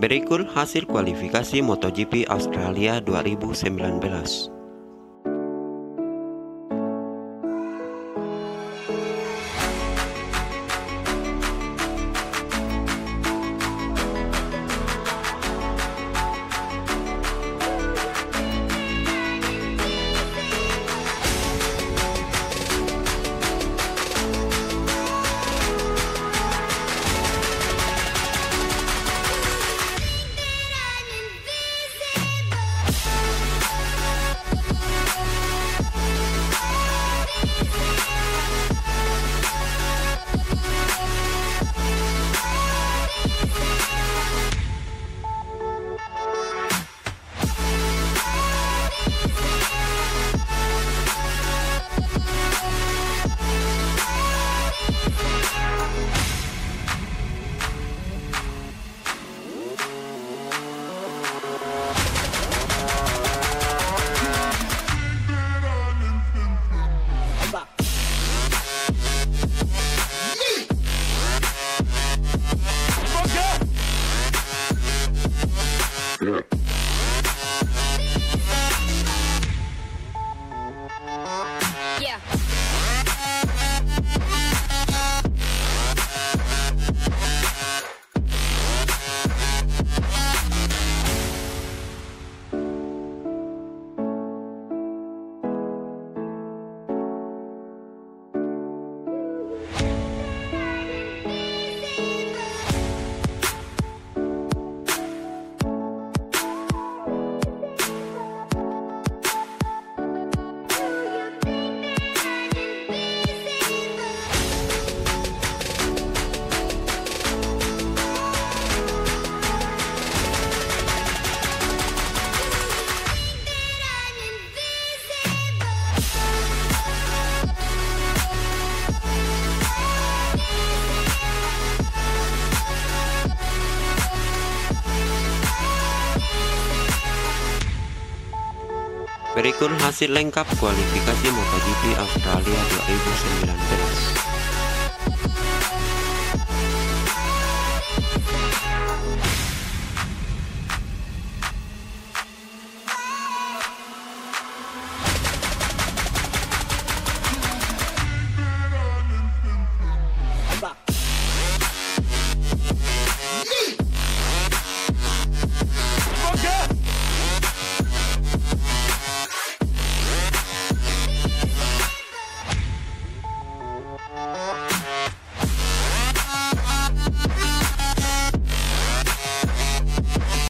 Berikut hasil kualifikasi MotoGP Australia 2019. Yeah. Berikut hasil lengkap kualifikasi MotoGP Australia 2019.